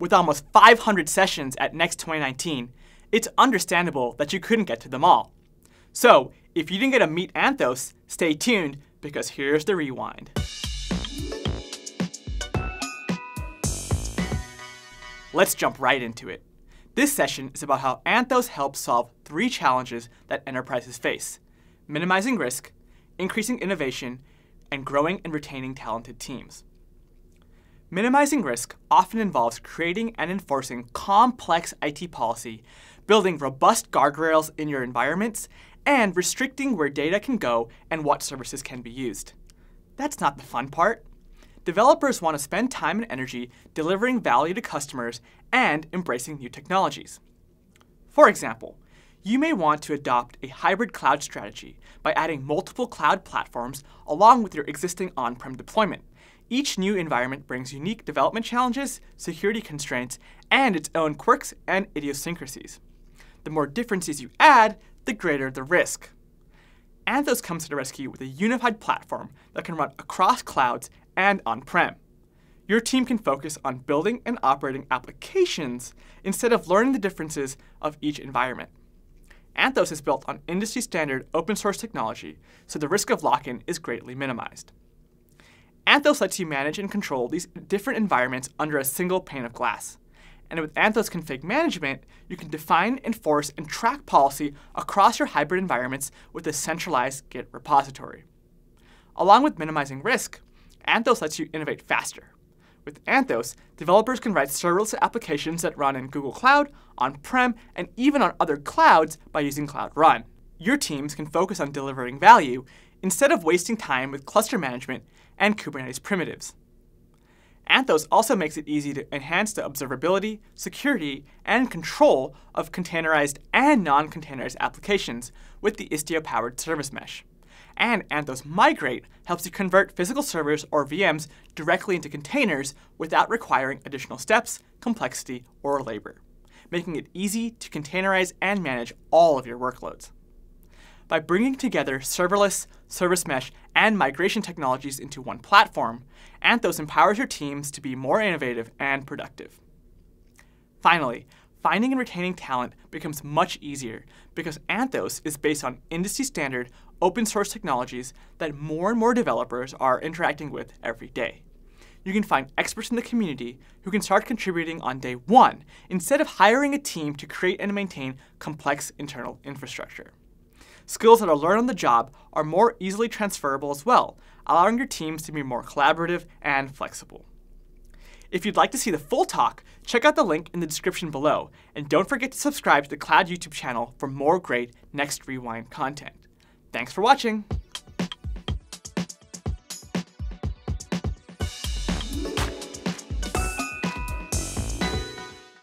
With almost 500 sessions at Next 2019, it's understandable that you couldn't get to them all. So, if you didn't get to meet Anthos, stay tuned because here's the rewind. Let's jump right into it. This session is about how Anthos helps solve three challenges that enterprises face minimizing risk, increasing innovation, and growing and retaining talented teams. Minimizing risk often involves creating and enforcing complex IT policy, building robust guardrails in your environments, and restricting where data can go and what services can be used. That's not the fun part. Developers want to spend time and energy delivering value to customers and embracing new technologies. For example, you may want to adopt a hybrid cloud strategy by adding multiple cloud platforms along with your existing on-prem deployment. Each new environment brings unique development challenges, security constraints, and its own quirks and idiosyncrasies. The more differences you add, the greater the risk. Anthos comes to the rescue with a unified platform that can run across clouds and on-prem. Your team can focus on building and operating applications instead of learning the differences of each environment. Anthos is built on industry standard open source technology, so the risk of lock-in is greatly minimized. Anthos lets you manage and control these different environments under a single pane of glass. And with Anthos Config Management, you can define, enforce, and track policy across your hybrid environments with a centralized Git repository. Along with minimizing risk, Anthos lets you innovate faster. With Anthos, developers can write serverless applications that run in Google Cloud, on-prem, and even on other clouds by using Cloud Run. Your teams can focus on delivering value instead of wasting time with cluster management and Kubernetes primitives. Anthos also makes it easy to enhance the observability, security, and control of containerized and non-containerized applications with the Istio-powered service mesh. And Anthos Migrate helps you convert physical servers or VMs directly into containers without requiring additional steps, complexity, or labor, making it easy to containerize and manage all of your workloads. By bringing together serverless, service mesh, and migration technologies into one platform, Anthos empowers your teams to be more innovative and productive. Finally, finding and retaining talent becomes much easier because Anthos is based on industry standard open source technologies that more and more developers are interacting with every day. You can find experts in the community who can start contributing on day one instead of hiring a team to create and maintain complex internal infrastructure. Skills that are learned on the job are more easily transferable as well, allowing your teams to be more collaborative and flexible. If you'd like to see the full talk, check out the link in the description below, and don't forget to subscribe to the Cloud YouTube channel for more great Next Rewind content. Thanks for watching!